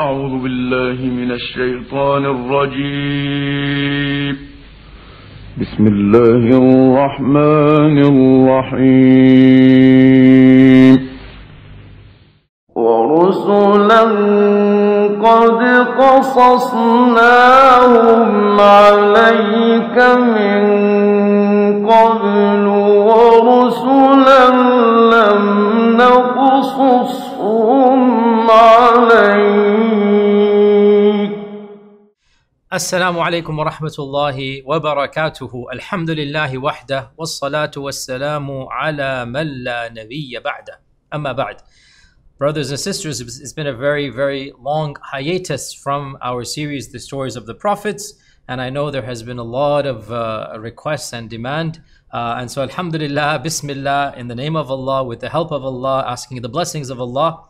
أعوذ بالله من الشيطان الرجيم. بسم الله الرحمن الرحيم. ورسلا قد قصصناهم عليك من قبل ورسلا لم نقصصهم عليك. السلام عليكم ورحمة الله وبركاته الحمد لله وحده والصلاة والسلام على من لا نبي بعده أما بعد Brothers and sisters, it's been a very, very long hiatus from our series, The Stories of the Prophets. And I know there has been a lot of uh, requests and demand. Uh, and so, Alhamdulillah, Bismillah, in the name of Allah, with the help of Allah, asking the blessings of Allah,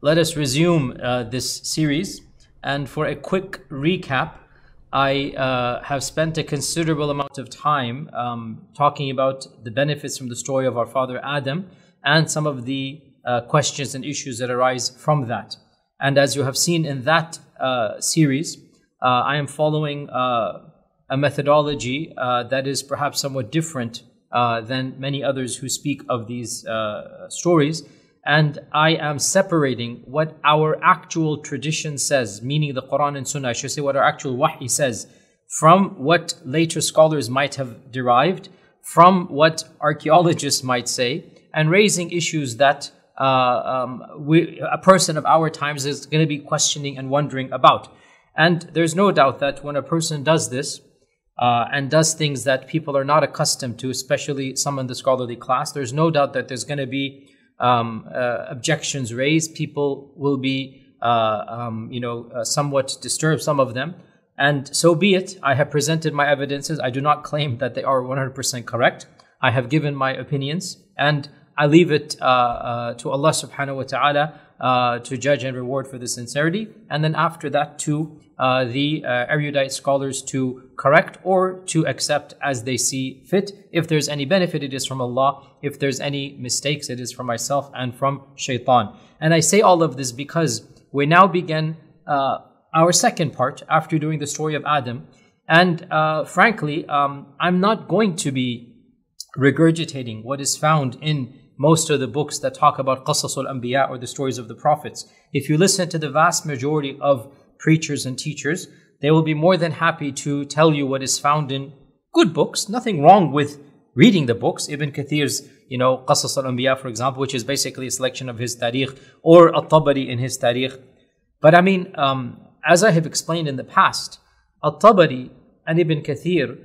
let us resume uh, this series. And for a quick recap, I uh, have spent a considerable amount of time um, talking about the benefits from the story of our father Adam and some of the uh, questions and issues that arise from that. And as you have seen in that uh, series, uh, I am following uh, a methodology uh, that is perhaps somewhat different than many others who speak of these stories. And I am separating what our actual tradition says, meaning the Quran and Sunnah, I should say what our actual wahi says, from what later scholars might have derived, from what archaeologists might say, and raising issues that uh, um, we, a person of our times is going to be questioning and wondering about. And there's no doubt that when a person does this uh, and does things that people are not accustomed to, especially some in the scholarly class, there's no doubt that there's going to be um, uh, objections raised. People will be, uh, um, you know, uh, somewhat disturbed, some of them. And so be it. I have presented my evidences. I do not claim that they are 100% correct. I have given my opinions. And I leave it uh, uh, to Allah subhanahu wa ta'ala uh, to judge and reward for the sincerity. And then after that, to uh, the uh, erudite scholars to correct or to accept as they see fit. If there's any benefit, it is from Allah. If there's any mistakes, it is from myself and from shaitan. And I say all of this because we now begin uh, our second part after doing the story of Adam. And frankly, um, I'm not going to be regurgitating what is found in most of the books that talk about Qasasul Anbiya or the stories of the prophets. If you listen to the vast majority of preachers and teachers, they will be more than happy to tell you what is found in good books. Nothing wrong with reading the books. Ibn Kathir's, you know, Qasas al-Anbiya, for example, which is basically a selection of his tarikh, or At-Tabari in his tarikh. But I mean, um, as I have explained in the past, At-Tabari and Ibn Kathir,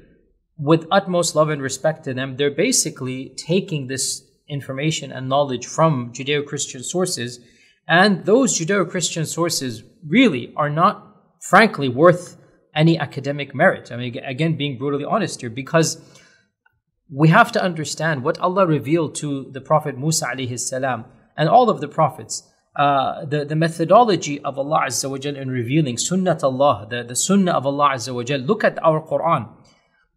with utmost love and respect to them, they're basically taking this information and knowledge from Judeo Christian sources. And those Judeo Christian sources really are not, frankly, worth any academic merit. I mean, again, being brutally honest here, because we have to understand what Allah revealed to the Prophet Musa alayhi salam and all of the prophets. Uh, the, the methodology of Allah Azza wa in revealing Sunnat Allah, the, the Sunnah of Allah Azza wa Look at our Quran.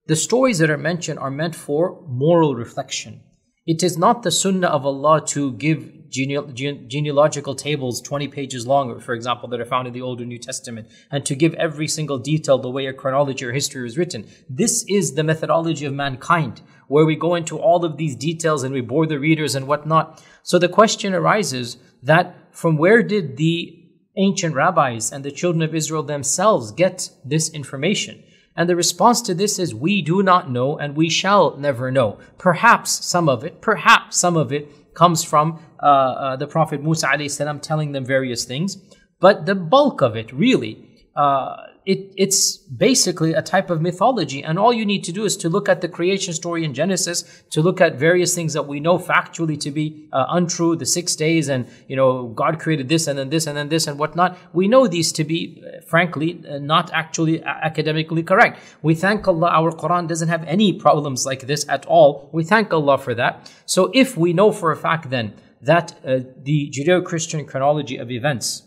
The stories that are mentioned are meant for moral reflection. It is not the sunnah of Allah to give genealogical tables 20 pages long, for example, that are found in the Old and New Testament, and to give every single detail the way a chronology or history was written. This is the methodology of mankind, where we go into all of these details and we bore the readers and whatnot. So the question arises that from where did the ancient rabbis and the children of Israel themselves get this information? And the response to this is, we do not know and we shall never know. Perhaps some of it, perhaps some of it comes from uh, uh, the Prophet Musa salam telling them various things. But the bulk of it, really, uh, it, it's basically a type of mythology. And all you need to do is to look at the creation story in Genesis, to look at various things that we know factually to be uh, untrue, the six days, and, you know, God created this and then this and then this and whatnot. We know these to be, uh, frankly, uh, not actually academically correct. We thank Allah, our Quran doesn't have any problems like this at all. We thank Allah for that. So if we know for a fact then that uh, the Judeo Christian chronology of events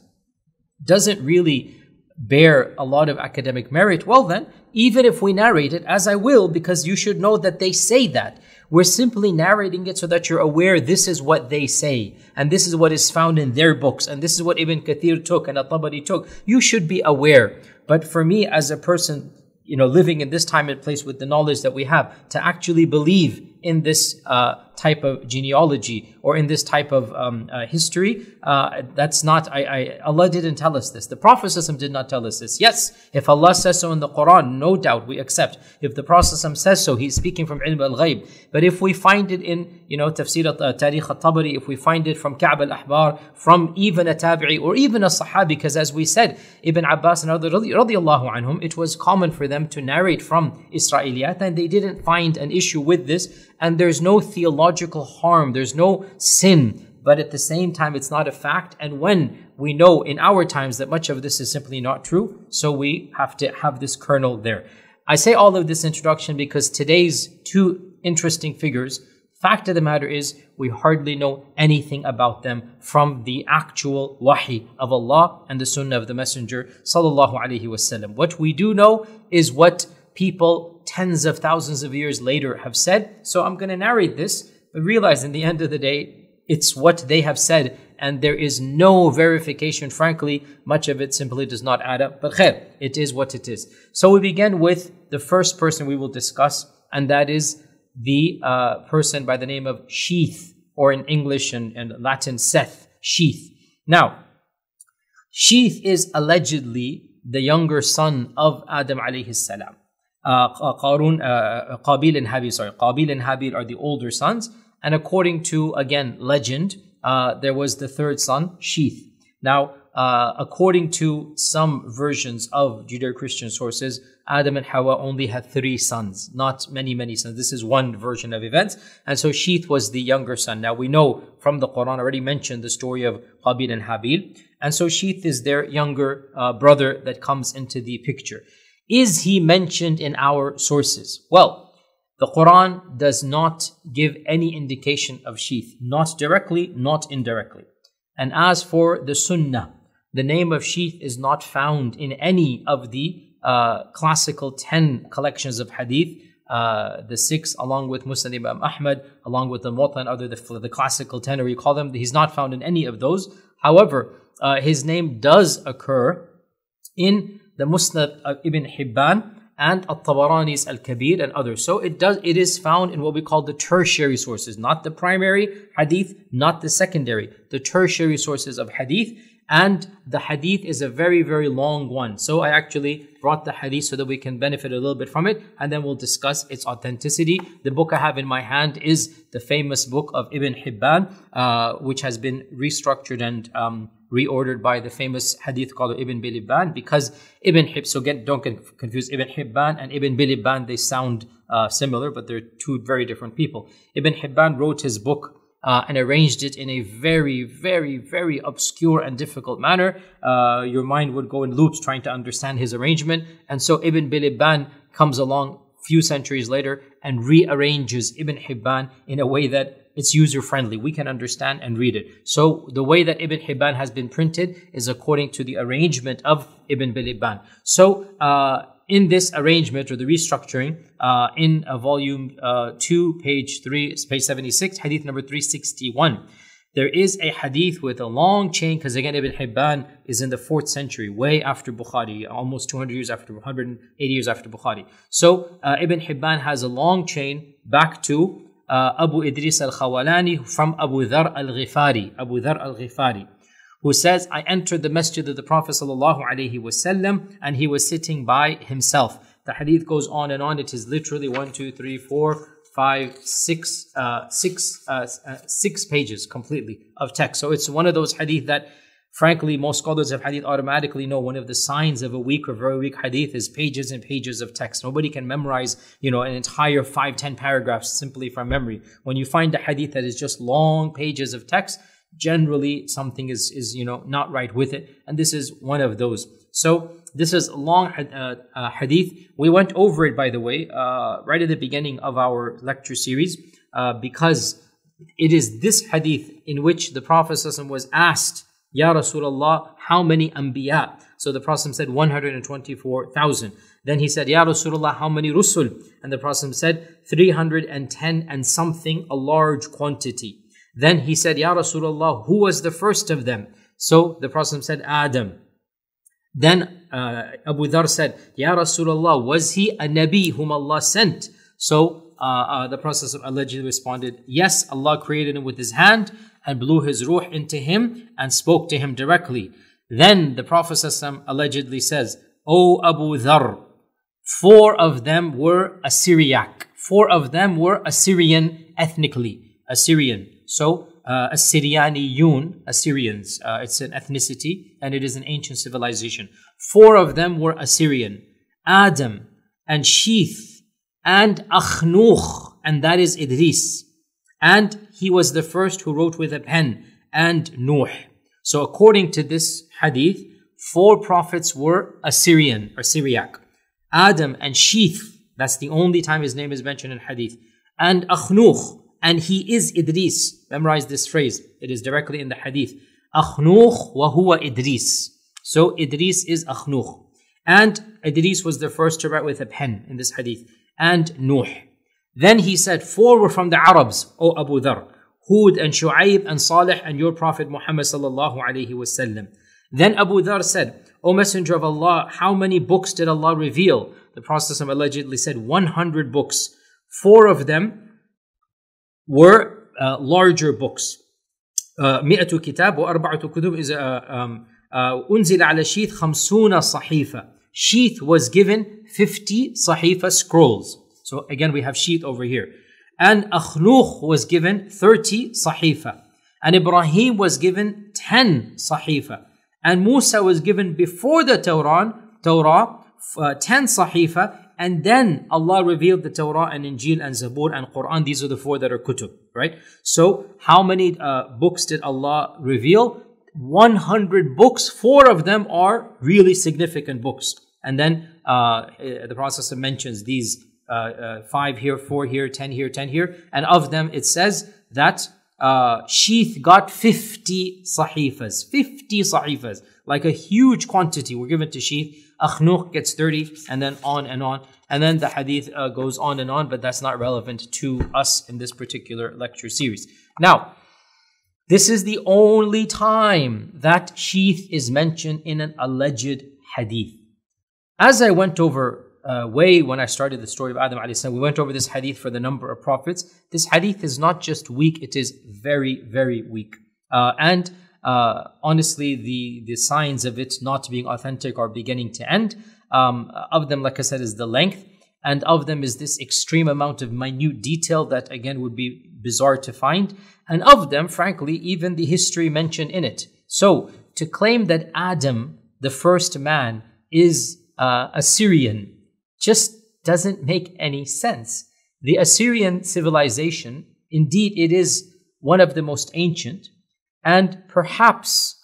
doesn't really bear a lot of academic merit, well then, even if we narrate it, as I will, because you should know that they say that. We're simply narrating it so that you're aware this is what they say, and this is what is found in their books, and this is what Ibn Kathir took and At-Tabari took. You should be aware. But for me, as a person, you know, living in this time and place with the knowledge that we have, to actually believe in this uh, type of genealogy or in this type of um, uh, history. Uh, that's not, I, I, Allah didn't tell us this. The Prophet did not tell us this. Yes, if Allah says so in the Quran, no doubt we accept. If the Prophet says so, he's speaking from ilm al-ghaib. But if we find it in, you know, tafsir uh, Tarikh al-Tabari, if we find it from Ka'b al-Ahbar, from even a tabi'i or even a sahabi, because as we said, Ibn Abbas and other radiallahu anhum, it was common for them to narrate from Israeliyat and they didn't find an issue with this and there's no theological harm, there's no sin, but at the same time, it's not a fact. And when we know in our times that much of this is simply not true, so we have to have this kernel there. I say all of this introduction because today's two interesting figures, fact of the matter is, we hardly know anything about them from the actual wahi of Allah and the sunnah of the Messenger sallallahu alaihi wasallam. What we do know is what people tens of thousands of years later have said. So I'm going to narrate this, but realize in the end of the day, it's what they have said, and there is no verification. Frankly, much of it simply does not add up. But khair, it is what it is. So we begin with the first person we will discuss, and that is the uh, person by the name of Sheeth, or in English and, and Latin, Seth, Sheeth. Now, Sheeth is allegedly the younger son of Adam alayhi salam. Qarun, uh, Qabil and Habil, sorry, Qabil and Habil are the older sons. And according to, again, legend, uh, there was the third son, Sheeth. Now, uh, according to some versions of Judeo-Christian sources, Adam and Hawa only had three sons, not many, many sons. This is one version of events. And so Sheeth was the younger son. Now we know from the Quran already mentioned the story of Qabil and Habil. And so Sheeth is their younger uh, brother that comes into the picture. Is he mentioned in our sources? Well, the Quran does not give any indication of Sheeth, not directly, not indirectly. And as for the Sunnah, the name of Sheeth is not found in any of the uh, classical 10 collections of hadith, uh, the six along with Musnad Imam Ahmad, along with the Muwatta and other, the, the classical 10, or you call them, he's not found in any of those. However, uh, his name does occur in the Musnad of Ibn Hibban and At-Tabarani's Al-Kabir and others. So it does it is found in what we call the tertiary sources, not the primary hadith, not the secondary, the tertiary sources of hadith. And the hadith is a very, very long one. So I actually brought the hadith so that we can benefit a little bit from it, and then we'll discuss its authenticity. The book I have in my hand is the famous book of Ibn Hibban, uh, which has been restructured and um, reordered by the famous hadith scholar Ibn Balban because Ibn Hib, so get, don't get confused, Ibn Hibban and Ibn Balban, they sound uh, similar, but they're two very different people. Ibn Hibban wrote his book uh, and arranged it in a very, very, very obscure and difficult manner. Uh, your mind would go in loops trying to understand his arrangement. And so Ibn Biliban comes along few centuries later and rearranges Ibn Hibban in a way that it's user friendly. We can understand and read it. So the way that Ibn Hibban has been printed is according to the arrangement of Ibn Balban. So uh, in this arrangement or the restructuring, uh, in a volume uh, 2, page 3, page 76, hadith number 361, there is a hadith with a long chain, because again, Ibn Hibban is in the 4th century, way after Bukhari, almost 200 years after, 180 years after Bukhari. So uh, Ibn Hibban has a long chain back to uh, Abu Idris al-Khawalani from Abu Dhar al-Ghifari, Abu Dhar al-Ghifari, who says, I entered the masjid of the Prophet wasallam and he was sitting by himself. The hadith goes on and on. It is literally one, two, three, four, five, six, uh, six, uh, uh six pages completely of text. So it's one of those hadith that Frankly, most scholars of hadith automatically know one of the signs of a weak or very weak hadith is pages and pages of text. Nobody can memorize, you know, an entire five, ten paragraphs simply from memory. When you find a hadith that is just long pages of text, generally something is, is you know, not right with it. And this is one of those. So this is a long uh, uh, hadith. We went over it, by the way, uh, right at the beginning of our lecture series, uh, because it is this hadith in which the Prophet was asked Ya Rasulullah, how many anbiya? So the Prophet said 124,000. Then he said, Ya Rasulullah, how many rusul? And the Prophet said 310 and something, a large quantity. Then he said, Ya Rasulullah, who was the first of them? So the Prophet said, Adam. Then uh, Abu Dhar said, Ya Rasulullah, was he a Nabi whom Allah sent? So uh, uh, the Prophet allegedly responded, Yes, Allah created him with his hand and blew his ruh into him and spoke to him directly. Then the Prophet allegedly says, O Abu Dhar, four of them were Assyriac. Four of them were Assyrian ethnically. Assyrian. So uh, Assyrianiyun, Assyrians. Uh, it's an ethnicity and it is an ancient civilization. Four of them were Assyrian. Adam and Sheeth and Akhnuch, and that is Idris. And he was the first who wrote with a pen, and Nuh. So according to this hadith, four prophets were Assyrian or Syriac. Adam and Sheeth, that's the only time his name is mentioned in hadith. And Akhnuch, and he is Idris. Memorize this phrase. It is directly in the hadith. Akhnuch wa huwa Idris. So Idris is Akhnuch. And Idris was the first to write with a pen in this hadith. And Nuh. Then he said, four were from the Arabs, O Abu Dhar. Hud and Shu'aib and Salih and your Prophet Muhammad sallallahu alayhi wasallam. Then Abu Dhar said, O Messenger of Allah, how many books did Allah reveal? The Prophet allegedly said 100 books. Four of them were uh, larger books. مئة كتاب وأربعة كتب is um, أنزل على شيث خمسون صحيفة. Sheath was given 50 صحيفة scrolls. So again, we have Sheeth over here. And Akhnuch was given 30 sahifa. And Ibrahim was given 10 sahifa. And Musa was given before the Torah, Torah uh, 10 sahifa. And then Allah revealed the Torah and Injil and Zabur and Quran. These are the four that are kutub, right? So how many uh, books did Allah reveal? 100 books. Four of them are really significant books. And then uh, eh, the Prophet mentions these uh, uh, five here, four here, ten here, ten here. And of them, it says that uh, Sheath got 50 sahifas, 50 sahifas, like a huge quantity were given to Sheath. Akhnuch gets 30, and then on and on. And then the hadith uh, goes on and on, but that's not relevant to us in this particular lecture series. Now, this is the only time that sheath is mentioned in an alleged hadith. As I went over uh, way when I started the story of Adam alayhi we went over this hadith for the number of prophets. This hadith is not just weak, it is very, very weak. Uh, and uh, honestly, the, the signs of it not being authentic are beginning to end. Um, of them, like I said, is the length, and of them is this extreme amount of minute detail that again would be bizarre to find. And of them, frankly, even the history mentioned in it. So to claim that Adam, the first man, is uh, Assyrian just doesn't make any sense. The Assyrian civilization, indeed, it is one of the most ancient, and perhaps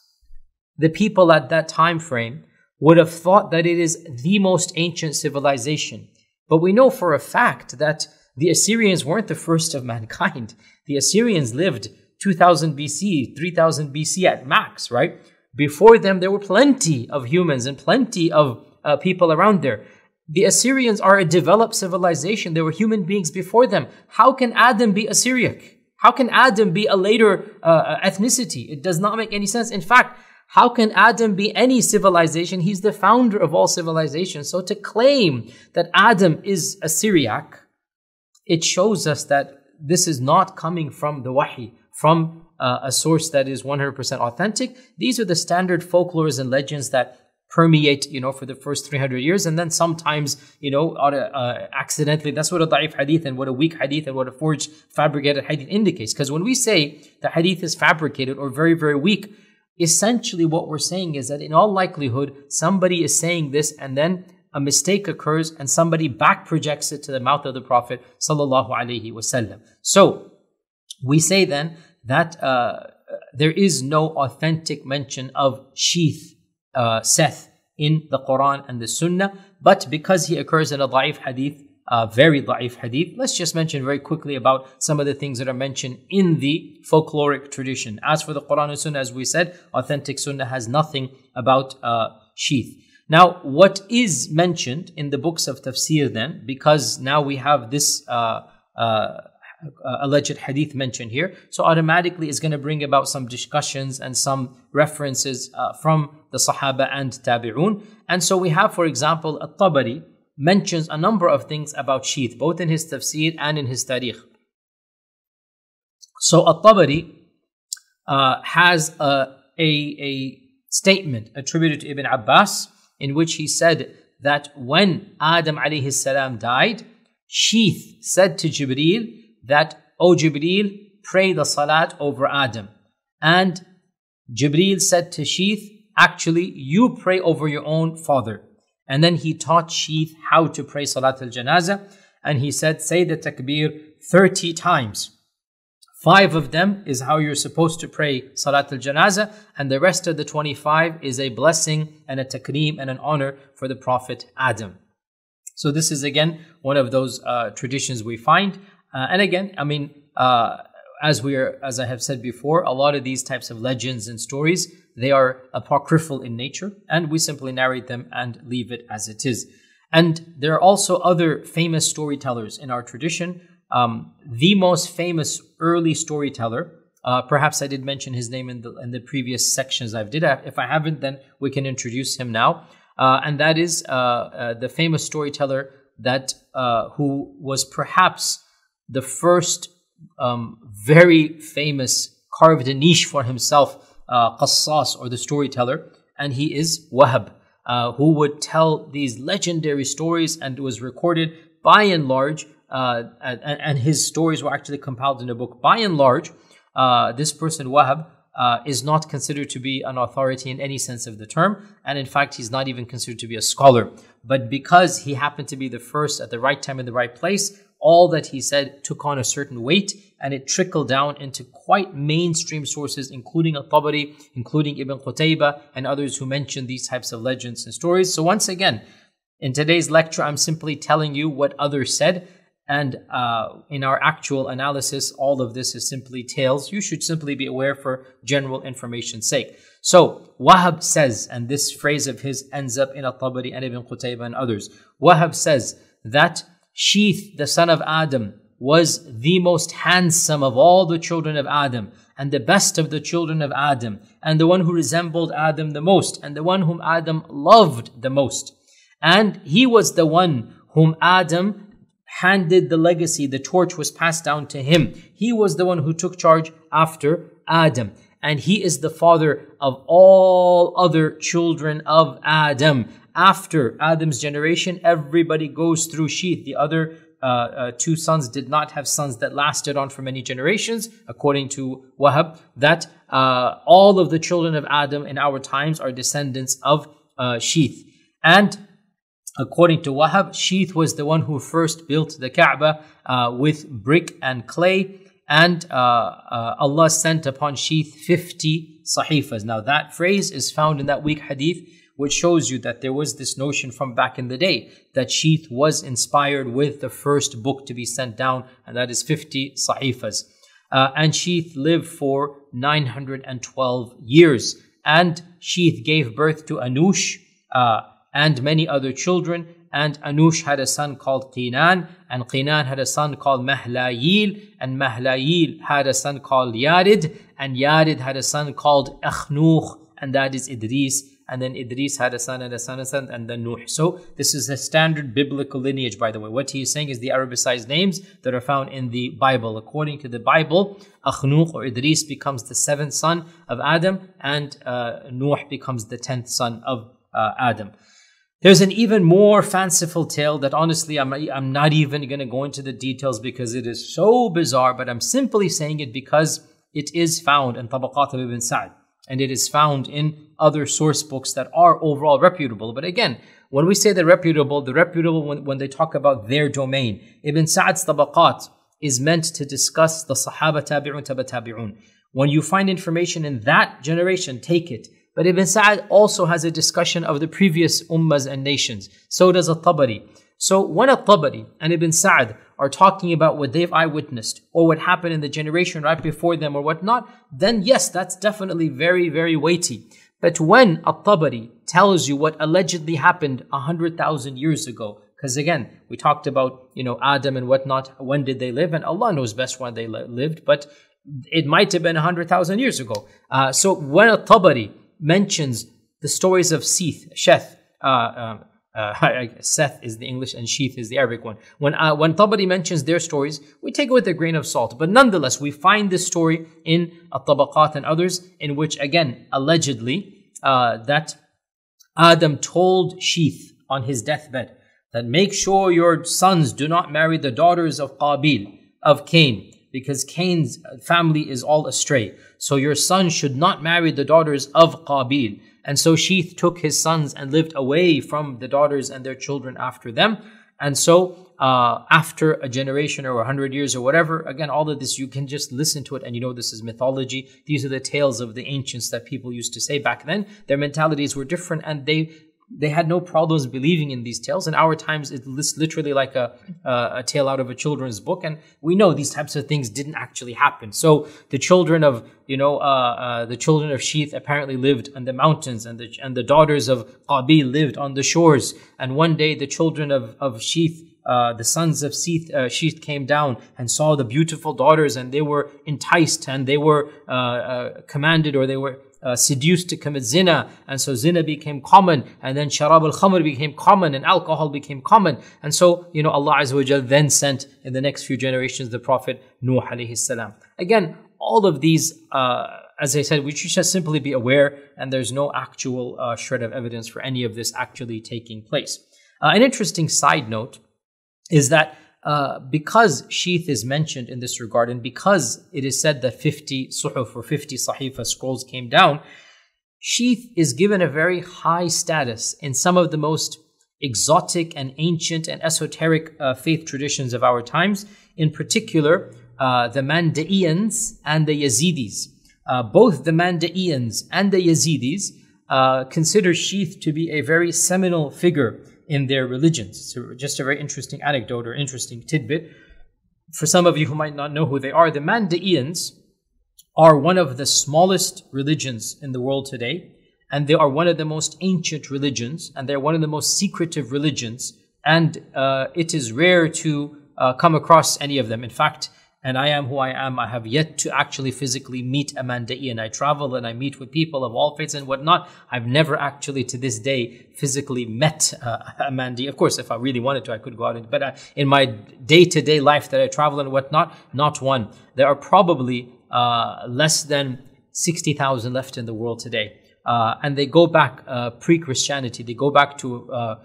the people at that time frame would have thought that it is the most ancient civilization. But we know for a fact that the Assyrians weren't the first of mankind. The Assyrians lived 2000 BC, 3000 BC at max, right? Before them, there were plenty of humans and plenty of uh, people around there. The Assyrians are a developed civilization. There were human beings before them. How can Adam be Assyriac? How can Adam be a later uh, ethnicity? It does not make any sense. In fact, how can Adam be any civilization? He's the founder of all civilizations. So to claim that Adam is a Syriac, it shows us that this is not coming from the wahi, from uh, a source that is 100% authentic. These are the standard folklores and legends that permeate, you know, for the first 300 years. And then sometimes, you know, uh, accidentally, that's what a da'if hadith and what a weak hadith and what a forged, fabricated hadith indicates. Because when we say the hadith is fabricated or very, very weak, essentially what we're saying is that in all likelihood, somebody is saying this and then a mistake occurs and somebody back projects it to the mouth of the Prophet sallallahu alaihi wasallam. So we say then that uh, there is no authentic mention of sheath, uh, Seth in the Quran and the Sunnah, but because he occurs in a da'if hadith, uh, very da'if hadith. Let's just mention very quickly about some of the things that are mentioned in the folkloric tradition. As for the Quran and Sunnah, as we said, authentic Sunnah has nothing about uh, sheath. Now, what is mentioned in the books of tafsir then, because now we have this uh, uh, alleged hadith mentioned here, so automatically it's going to bring about some discussions and some references uh, from the Sahaba and Tabi'un. And so we have, for example, At-Tabari mentions a number of things about sheath, both in his tafsir and in his tarikh. So At-Tabari uh, has a, a, a statement attributed to Ibn Abbas in which he said that when Adam alayhi salam died, Sheath said to Jibreel that, O Jibreel, pray the salat over Adam. And Jibreel said to Sheath, actually, you pray over your own father. And then he taught Sheath how to pray salat al-janazah. And he said, say the takbir 30 times. Five of them is how you're supposed to pray Salat al Janazah, and the rest of the 25 is a blessing and a takreem and an honor for the Prophet Adam. So, this is again one of those uh, traditions we find. Uh, and again, I mean, uh, as we are, as I have said before, a lot of these types of legends and stories they are apocryphal in nature, and we simply narrate them and leave it as it is. And there are also other famous storytellers in our tradition um, the most famous early storyteller. Uh, perhaps I did mention his name in the in the previous sections I've did. If I haven't, then we can introduce him now. Uh, and that is uh, uh the famous storyteller that who was perhaps the first um, very famous carved a niche for himself, uh, Qassas or the storyteller, and he is Wahab, uh, who would tell these legendary stories, and was recorded by and large uh, and, and, his stories were actually compiled in a book. By and large, uh, this person, Wahab, uh, is not considered to be an authority in any sense of the term, and in fact, he's not even considered to be a scholar. But because he happened to be the first at the right time in the right place, all that he said took on a certain weight, and it trickled down into quite mainstream sources, including Al-Tabari, including Ibn Qutayba, and others who mention these types of legends and stories. So once again, in today's lecture, I'm simply telling you what others said, and uh, in our actual analysis, all of this is simply tales. You should simply be aware for general information's sake. So, Wahab says, and this phrase of his ends up in Al-Tabari and Ibn Qutayba and others. Wahab says that Sheath, the son of Adam, was the most handsome of all the children of Adam, and the best of the children of Adam, and the one who resembled Adam the most, and the one whom Adam loved the most. And he was the one whom Adam handed the legacy, the torch was passed down to him. He was the one who took charge after Adam. And he is the father of all other children of Adam. After Adam's generation, everybody goes through Sheath. The other uh, uh, two sons did not have sons that lasted on for many generations, according to Wahab, that uh, all of the children of Adam in our times are descendants of uh, Sheath. And According to Wahab, Sheath was the one who first built the Kaaba uh, with brick and clay, and uh, Allah sent upon Sheath 50 sahifas. Now, that phrase is found in that weak hadith, which shows you that there was this notion from back in the day that Sheath was inspired with the first book to be sent down, and that is 50 sahifas. Uh, and Sheath lived for 912 years. And Sheath gave birth to Anush. Uh, and many other children. And Anush had a son called Qinan, and Qinan had a son called Mahlayil, and Mahlayil had a son called Yarid, and Yarid had a son called Akhnuch, and that is Idris. And then Idris had a son and a son and a son, and then Nuh. So this is a standard biblical lineage, by the way. What he is saying is the Arabicized names that are found in the Bible. According to the Bible, Akhnuch or Idris becomes the seventh son of Adam, and uh, Nuh becomes the tenth son of uh, Adam. There's an even more fanciful tale that honestly I'm, I'm not even going to go into the details because it is so bizarre, but I'm simply saying it because it is found in Tabaqat of Ibn Sa'd and it is found in other source books that are overall reputable. But again, when we say they're reputable, the reputable when, when they talk about their domain. Ibn Sa'd's Tabaqat is meant to discuss the Sahaba Tabi'un Taba Tabi'un. When you find information in that generation, take it. But Ibn Sa'd also has a discussion of the previous ummas and nations. So does Al-Tabari. So when At-Tabari and Ibn Sa'd are talking about what they've eyewitnessed or what happened in the generation right before them or whatnot, then yes, that's definitely very, very weighty. But when At-Tabari tells you what allegedly happened a hundred thousand years ago, because again, we talked about, you know, Adam and whatnot, when did they live? And Allah knows best when they lived, but it might have been a hundred thousand years ago. Uh, so when At-Tabari mentions the stories of Seth, Sheth, uh, uh, uh, Seth is the English and Sheath is the Arabic one. When uh, when Tabari mentions their stories, we take it with a grain of salt. But nonetheless, we find this story in At-Tabaqat and others, in which again allegedly uh, that Adam told Sheath on his deathbed that make sure your sons do not marry the daughters of Qabil of Cain because Cain's family is all astray. So your son should not marry the daughters of Qabil. And so Sheath took his sons and lived away from the daughters and their children after them. And so, uh, after a generation or a hundred years or whatever, again, all of this, you can just listen to it and you know this is mythology. These are the tales of the ancients that people used to say back then. Their mentalities were different and they they had no problems believing in these tales. In our times, it's literally like a, a, tale out of a children's book, and we know these types of things didn't actually happen. So the children of you know uh, uh, the children of Sheath apparently lived in the mountains, and the and the daughters of Qabil lived on the shores. And one day, the children of of Sheath. Uh, the sons of Sheath, uh, Sheath came down and saw the beautiful daughters, and they were enticed and they were uh, uh, commanded, or they were uh, seduced to commit zina, and so zina became common, and then sharab al khamr became common, and alcohol became common, and so you know Allah Azza wa then sent in the next few generations the Prophet Nuh alayhi salam. Again, all of these, uh, as I said, we should just simply be aware, and there's no actual uh, shred of evidence for any of this actually taking place. Uh, an interesting side note is that uh, because Sheath is mentioned in this regard, and because it is said that 50 suhuf or 50 sahifa scrolls came down, Sheath is given a very high status in some of the most exotic and ancient and esoteric uh, faith traditions of our times, in particular, uh, the Mandaeans and the Yazidis. Uh, both the Mandaeans and the Yazidis uh, consider Sheath to be a very seminal figure in their religions. So just a very interesting anecdote or interesting tidbit. For some of you who might not know who they are, the Mandaeans are one of the smallest religions in the world today, and they are one of the most ancient religions, and they're one of the most secretive religions, and uh, it is rare to uh, come across any of them. In fact, and I am who I am. I have yet to actually physically meet a Mandai, I travel and I meet with people of all faiths and whatnot. I've never actually to this day physically met uh, a Mandai. Of course, if I really wanted to, I could go out, and, but uh, in my day to day life that I travel and whatnot, not one. There are probably uh, less than 60,000 left in the world today. Uh, and they go back uh, pre Christianity, they go back to uh,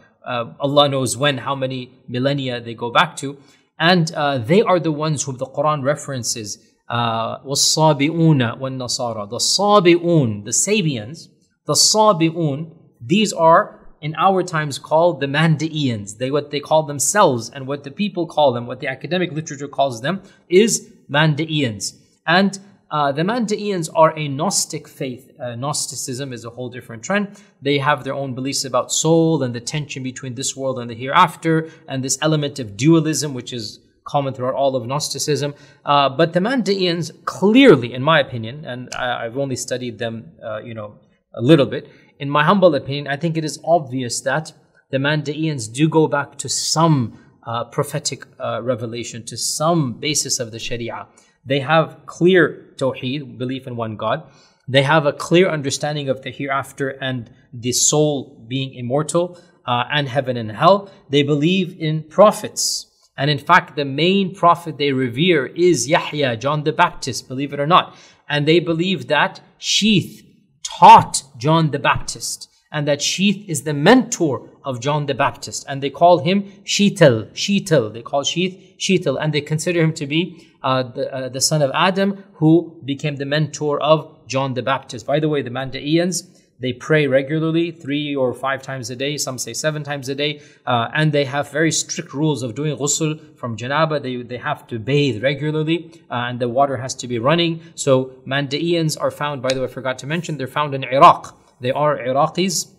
Allah knows when, how many millennia they go back to. And uh, they are the ones whom the Quran references. وَالصَّابِئُونَ uh, وَالنَّصَارَى The Sabi'un, the Sabians, the Sabi'un, these are in our times called the Mandaeans. They what they call themselves and what the people call them, what the academic literature calls them, is Mandaeans. And uh, the Mandaeans are a Gnostic faith. Uh, Gnosticism is a whole different trend. They have their own beliefs about soul and the tension between this world and the hereafter, and this element of dualism, which is common throughout all of Gnosticism. Uh, but the Mandaeans, clearly, in my opinion, and I, have only studied them, uh, you know, a little bit. In my humble opinion, I think it is obvious that the Mandaeans do go back to some uh, prophetic revelation, to some basis of the Sharia. They have clear tawheed, belief in one God. They have a clear understanding of the hereafter and the soul being immortal uh, and heaven and hell. They believe in prophets. And in fact, the main prophet they revere is Yahya, John the Baptist, believe it or not. And they believe that Sheath taught John the Baptist and that Sheath is the mentor of John the Baptist. And they call him Sheetal, Sheetal. They call Sheath Sheetal. And they consider him to be uh, the, uh, the son of Adam, who became the mentor of John the Baptist. By the way, the Mandaeans, they pray regularly, three or five times a day, some say seven times a day, uh, and they have very strict rules of doing ghusl from janaba. They, they have to bathe regularly, uh, and the water has to be running. So Mandaeans are found, by the way, I forgot to mention, they're found in Iraq. They are Iraqis,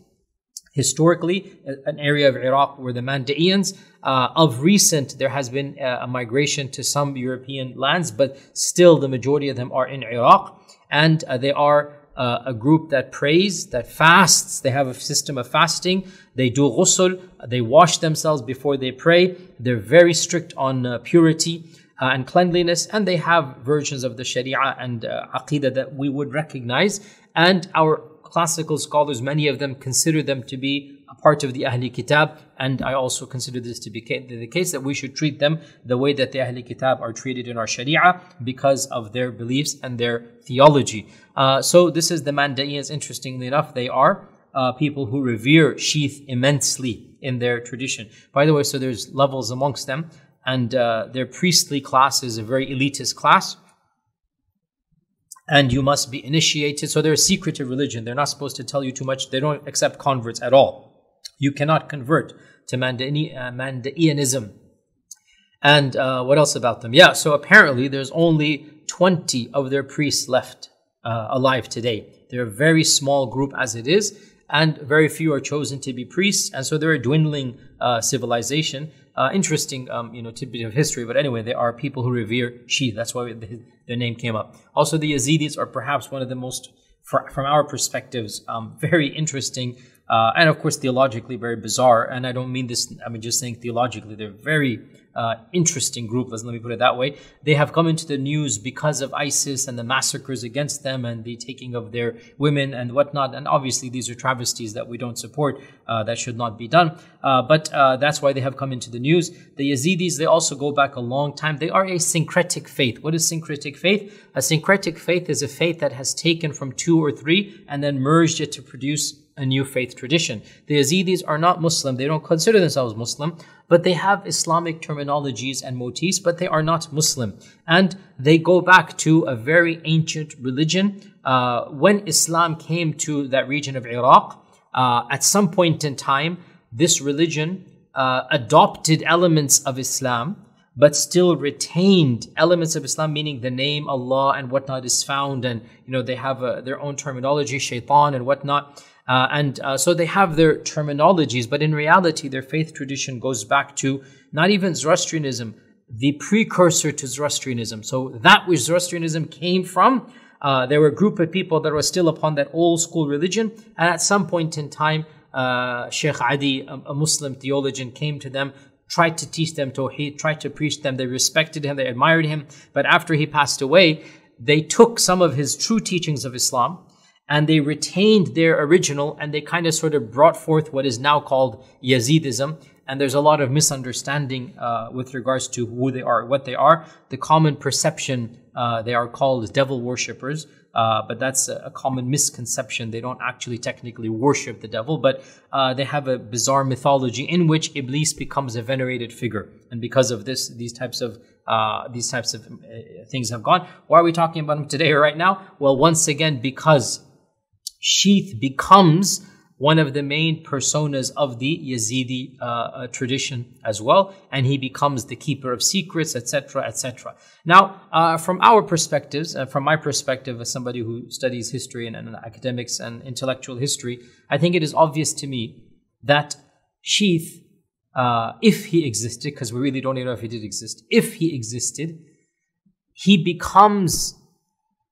historically an area of Iraq where the Mandaeans. Uh, of recent, there has been a, a, migration to some European lands, but still the majority of them are in Iraq, and uh, they are uh, a group that prays, that fasts. They have a system of fasting. They do ghusl. They wash themselves before they pray. They're very strict on uh, purity. Uh, and cleanliness, and they have versions of the Sharia and uh, Aqidah that we would recognize. And our classical scholars, many of them consider them to be a part of the Ahli Kitab, and I also consider this to be the case that we should treat them the way that the Ahli Kitab are treated in our Sharia because of their beliefs and their theology. Uh, so this is the Mandaeans. Interestingly enough, they are uh, people who revere Shith immensely in their tradition. By the way, so there's levels amongst them, and uh, their priestly class is a very elitist class and you must be initiated. So they're a secretive religion. They're not supposed to tell you too much. They don't accept converts at all. You cannot convert to Mandaeanism. And uh, what else about them? Yeah, so apparently there's only 20 of their priests left uh, alive today. They're a very small group as it is, and very few are chosen to be priests, and so they're a dwindling uh, civilization. Uh, interesting, um, you know, tidbit of history. But anyway, they are people who revere Shith. That's why the, their name came up. Also, the Yazidis are perhaps one of the most, from our perspectives, um, very interesting uh, and of course theologically very bizarre. And I don't mean this. I mean just saying theologically, they're very uh, interesting group. Let's let me put it that way. They have come into the news because of ISIS and the massacres against them and the taking of their women and whatnot. And obviously, these are travesties that we don't support. Uh, that should not be done. Uh, but uh, that's why they have come into the news. The Yazidis, they also go back a long time. They are a syncretic faith. What is syncretic faith? A syncretic faith is a faith that has taken from two or three and then merged it to produce a new faith tradition. The Yazidis are not Muslim. They don't consider themselves Muslim, but they have Islamic terminologies and motifs, but they are not Muslim. And they go back to a very ancient religion. Uh, when Islam came to that region of Iraq, uh, at some point in time, this religion uh, adopted elements of Islam, but still retained elements of Islam, meaning the name Allah and whatnot is found, and you know they have uh, their own terminology, shaitan and whatnot. Uh, and uh, so they have their terminologies, but in reality, their faith tradition goes back to not even Zoroastrianism, the precursor to Zoroastrianism. So that which Zoroastrianism came from, uh, there were a group of people that were still upon that old school religion. And at some point in time, uh, Sheikh Adi, a, a Muslim theologian, came to them, tried to teach them Tawheed, tried to preach them. They respected him, they admired him. But after he passed away, they took some of his true teachings of Islam and they retained their original and they kind of sort of brought forth what is now called Yazidism. And there's a lot of misunderstanding uh, with regards to who they are, what they are. The common perception uh, they are called devil worshippers, uh, but that's a, common misconception. They don't actually technically worship the devil, but uh, they have a bizarre mythology in which Iblis becomes a venerated figure. And because of this, these types of uh, these types of uh, things have gone. Why are we talking about them today or right now? Well, once again, because Shith becomes one of the main personas of the Yazidi uh, uh, tradition as well, and he becomes the keeper of secrets, etc., etc. Now, uh, from our perspectives, uh, from my perspective as somebody who studies history and, and, academics and intellectual history, I think it is obvious to me that Shith, uh, if he existed, because we really don't even know if he did exist, if he existed, he becomes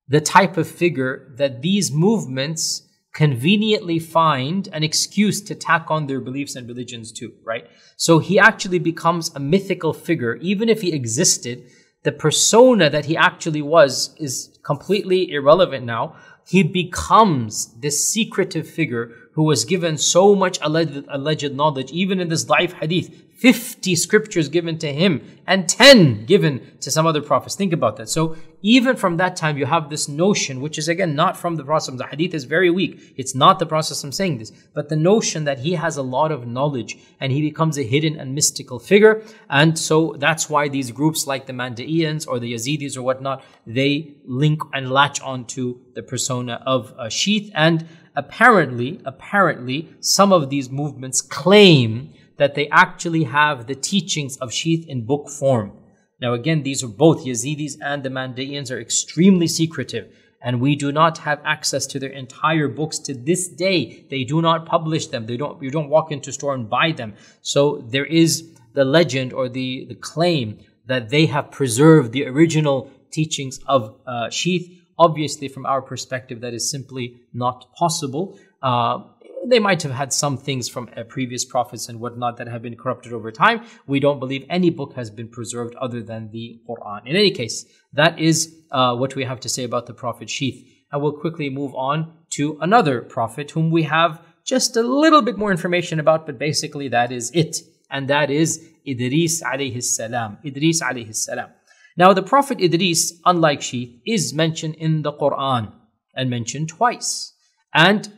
the type of figure that these movements conveniently find an excuse to tack on their beliefs and religions to, right? So he actually becomes a mythical figure. Even if he existed, the persona that he actually was is completely irrelevant now. He becomes this secretive figure who was given so much alleged, alleged knowledge, even in this life hadith, 50 scriptures given to him and 10 given to some other prophets. Think about that. So even from that time, you have this notion, which is again not from the Prophet. The hadith is very weak. It's not the Prophet saying this, but the notion that he has a lot of knowledge and he becomes a hidden and mystical figure. And so that's why these groups like the Mandaeans or the Yazidis or whatnot, they link and latch onto the persona of a Shith. And apparently, apparently, some of these movements claim that they actually have the teachings of Shith in book form. Now, again, these are both Yazidis and the Mandaeans are extremely secretive. and we do not have access to their entire books to this day. They do not publish them. They don't, you don't walk into a store and buy them. So there is the legend or the, the claim that they have preserved the original teachings of uh, Sheath. Obviously, from our perspective, that is simply not possible. Uh, they might have had some things from uh, previous prophets and whatnot that have been corrupted over time. We don't believe any book has been preserved other than the Quran. In any case, that is uh, what we have to say about the prophet Sheath. And we'll quickly move on to another prophet whom we have just a little bit more information about, but basically that is it. And that is Idris alayhi salam. Idris alayhi salam. Now the prophet Idris, unlike Sheath, is mentioned in the Quran and mentioned twice. And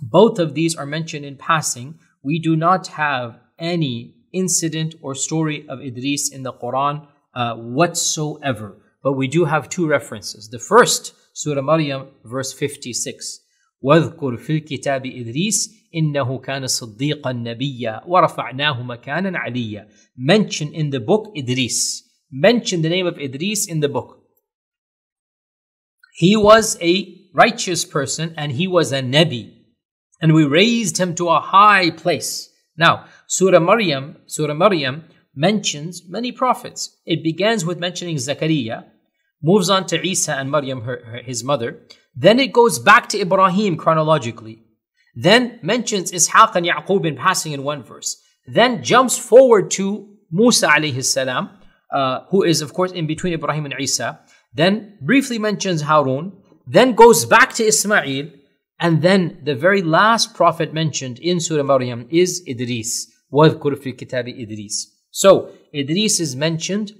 both of these are mentioned in passing. We do not have any incident or story of Idris in the Quran uh, whatsoever. But we do have two references. The first, Surah Maryam, verse 56. واذكر في الكتاب إدريس إنه كان صديقا نبيا ورفعناه مكانا عليا Mention in the book Idris. Mention the name of Idris in the book. He was a righteous person and he was a Nabi and we raised him to a high place. Now, Surah Maryam, Surah Maryam mentions many prophets. It begins with mentioning Zakaria, moves on to Isa and Maryam, her, her, his mother. Then it goes back to Ibrahim chronologically. Then mentions Ishaq and Yaqub in passing in one verse. Then jumps forward to Musa alayhi salam, uh, who is of course in between Ibrahim and Isa. Then briefly mentions Harun. Then goes back to Ismail and then the very last prophet mentioned in Surah Maryam is Idris. وَذْكُرْ فِي الْكِتَابِ Idris. So Idris is mentioned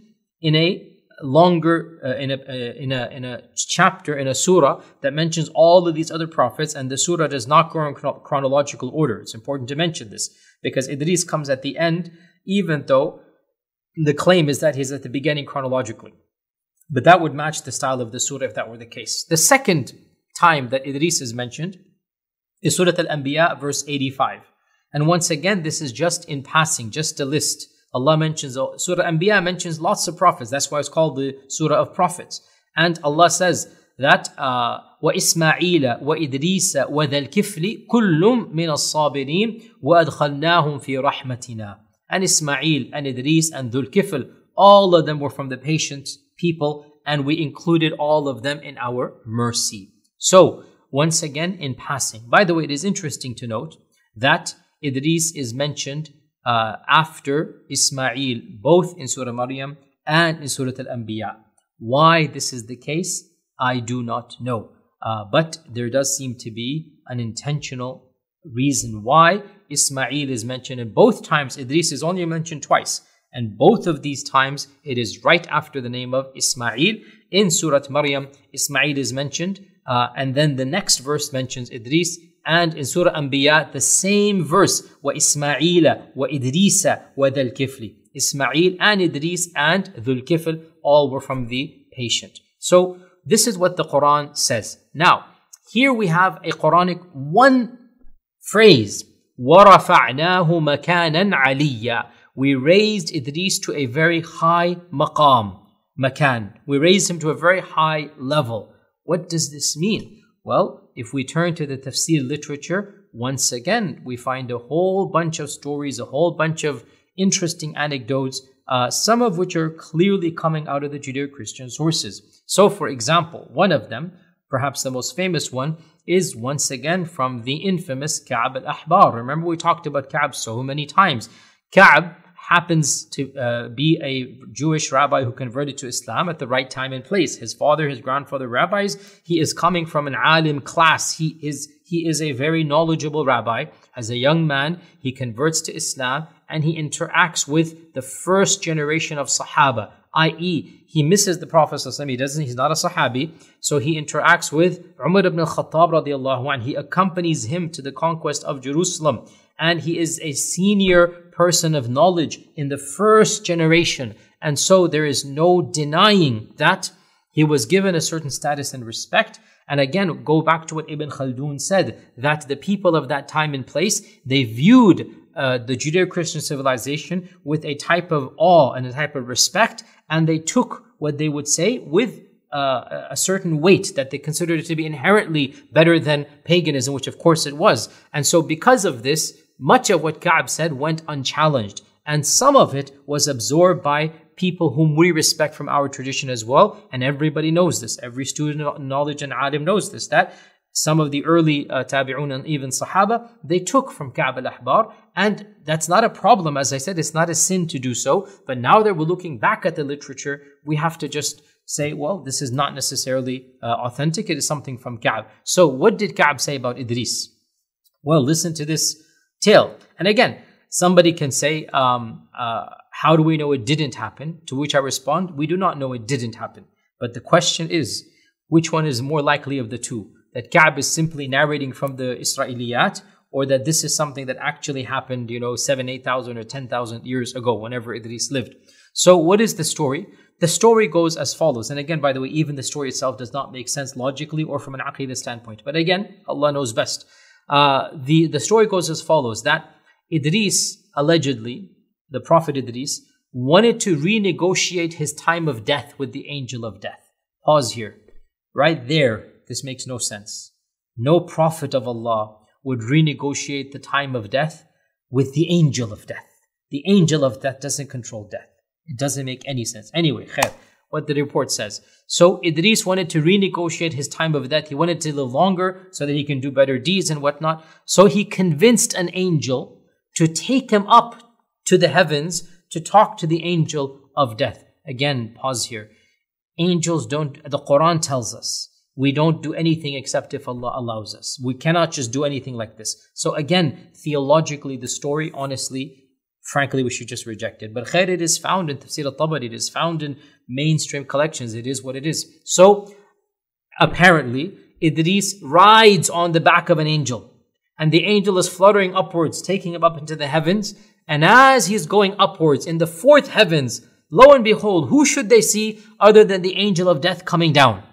in a longer uh, in a uh, in a in a chapter in a surah that mentions all of these other prophets and the surah does not go in chronological order it's important to mention this because Idris comes at the end even though the claim is that he's at the beginning chronologically but that would match the style of the surah if that were the case the second time that Idris is mentioned is Surah Al Anbiya, verse 85. And once again, this is just in passing, just a list. Allah mentions, Surah Anbiya mentions lots of prophets. That's why it's called the Surah of Prophets. And Allah says that, uh, وإسماعيل وإدريس وذا الكفل كل من الصابرين وأدخلناهم في رحمتنا. And Ismail and Idris and Dhul Kifl, all of them were from the patient people, and we included all of them in our mercy. So, once again, in passing. By the way, it is interesting to note that Idris is mentioned uh, after Ismail, both in Surah Maryam and in Surah Al Anbiya. Why this is the case, I do not know. Uh, but there does seem to be an intentional reason why Ismail is mentioned in both times. Idris is only mentioned twice. And both of these times, it is right after the name of Ismail. In Surah Maryam, Ismail is mentioned uh, and then the next verse mentions Idris. And in Surah Anbiya, the same verse, وَإِسْمَعِيلَ وَإِدْرِيسَ وَذَا الْكِفْلِ Ismail and Idris and Dhul Kifl all were from the patient. So this is what the Quran says. Now, here we have a Quranic one phrase, وَرَفَعْنَاهُ مَكَانًا عَلِيًّا We raised Idris to a very high maqam, makan. We raised him to a very high level. What does this mean? Well, if we turn to the tafsir literature, once again, we find a whole bunch of stories, a whole bunch of interesting anecdotes, uh, some of which are clearly coming out of the Judeo Christian sources. So, for example, one of them, perhaps the most famous one, is once again from the infamous Ka'b al Ahbar. Remember, we talked about Ka'b so many times. Ka'b happens to uh, be a Jewish rabbi who converted to Islam at the right time and place. His father, his grandfather, rabbis. He is coming from an alim class. He is he is a very knowledgeable rabbi. As a young man, he converts to Islam and he interacts with the first generation of Sahaba, i.e., he misses the Prophet ﷺ. He doesn't. He's not a Sahabi, so he interacts with Umar ibn al-Khattab radiallahu anh. He accompanies him to the conquest of Jerusalem, and he is a senior person of knowledge in the first generation. And so there is no denying that he was given a certain status and respect. And again, go back to what Ibn Khaldun said, that the people of that time and place, they viewed uh, the Judeo-Christian civilization with a type of awe and a type of respect, and they took what they would say with uh, a certain weight that they considered it to be inherently better than paganism, which of course it was. And so, because of this, much of what Ka'b said went unchallenged, and some of it was absorbed by people whom we respect from our tradition as well. And everybody knows this. Every student of knowledge and alim knows this. That some of the early uh, tabi'un and even sahaba, they took from Ka'b al-Ahbar. And that's not a problem. As I said, it's not a sin to do so. But now that we're looking back at the literature, we have to just say, well, this is not necessarily uh, authentic. It is something from Ka'b. So what did Ka'b say about Idris? Well, listen to this tale. And again, somebody can say, um, uh, how do we know it didn't happen? To which I respond, we do not know it didn't happen. But the question is, which one is more likely of the two? That Ka'b is simply narrating from the Israeliyat, or that this is something that actually happened, you know, seven, eight thousand, or ten thousand years ago, whenever Idris lived. So, what is the story? The story goes as follows. And again, by the way, even the story itself does not make sense logically or from an aqidah standpoint. But again, Allah knows best. Uh, the, the story goes as follows that Idris, allegedly, the Prophet Idris, wanted to renegotiate his time of death with the angel of death. Pause here. Right there, this makes no sense. No Prophet of Allah would renegotiate the time of death with the angel of death. The angel of death doesn't control death. It doesn't make any sense. Anyway, khair, what the report says. So Idris wanted to renegotiate his time of death. He wanted to live longer so that he can do better deeds and whatnot. So he convinced an angel to take him up to the heavens to talk to the angel of death. Again, pause here. Angels don't, the Quran tells us, we don't do anything except if Allah allows us. We cannot just do anything like this. So again, theologically, the story, honestly, frankly, we should just reject it. But khair, it is found in Tafsir al-Tabari, it is found in mainstream collections, it is what it is. So, apparently, Idris rides on the back of an angel. And the angel is fluttering upwards, taking him up into the heavens. And as he's going upwards in the fourth heavens, lo and behold, who should they see other than the angel of death coming down?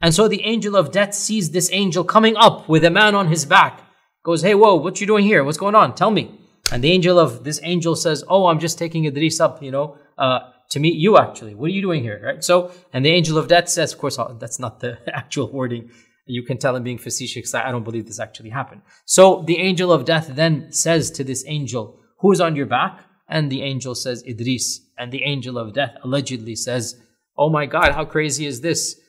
And so the angel of death sees this angel coming up with a man on his back. Goes, hey, whoa, what you doing here? What's going on? Tell me. And the angel of this angel says, "Oh, I'm just taking Idris up, you know, uh, to meet you. Actually, what are you doing here?" Right. So, and the angel of death says, "Of course, uh, that's not the actual wording. You can tell I'm being facetious. I don't believe this actually happened." So the angel of death then says to this angel, "Who is on your back?" And the angel says, "Idris." And the angel of death allegedly says, "Oh my God, how crazy is this?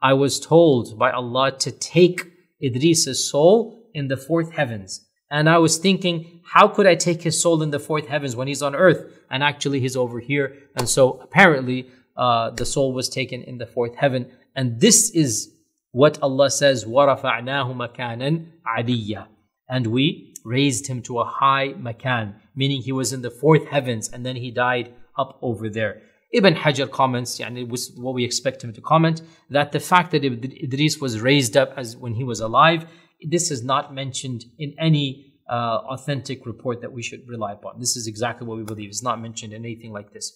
I was told by Allah to take Idris's soul in the fourth heavens." And I was thinking, how could I take his soul in the fourth heavens when he's on earth? And actually, he's over here. And so apparently, uh, the soul was taken in the fourth heaven. And this is what Allah says, وَرَفَعْنَاهُ مَكَانًا عَلِيًّا And we raised him to a high makan, meaning he was in the fourth heavens and then he died up over there. Ibn Hajar comments, and it was what we expect him to comment, that the fact that Idris was raised up as when he was alive this is not mentioned in any uh, authentic report that we should rely upon. This is exactly what we believe. It's not mentioned in anything like this.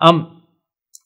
Um,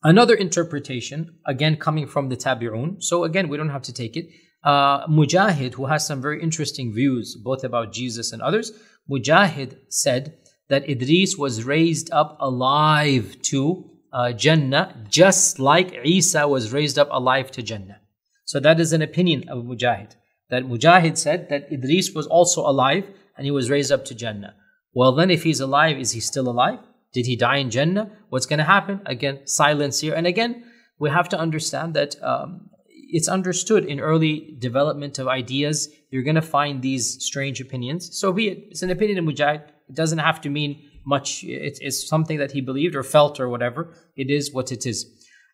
another interpretation, again coming from the Tabi'un, so again, we don't have to take it. Uh, Mujahid, who has some very interesting views both about Jesus and others, Mujahid said that Idris was raised up alive to uh, Jannah, just like Isa was raised up alive to Jannah. So that is an opinion of Mujahid that Mujahid said that Idris was also alive and he was raised up to Jannah. Well, then, if he's alive, is he still alive? Did he die in Jannah? What's going to happen? Again, silence here. And again, we have to understand that um, it's understood in early development of ideas, you're going to find these strange opinions. So be it. It's an opinion of Mujahid. It doesn't have to mean much. It's, it's something that he believed or felt or whatever. It is what it is.